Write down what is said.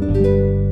Música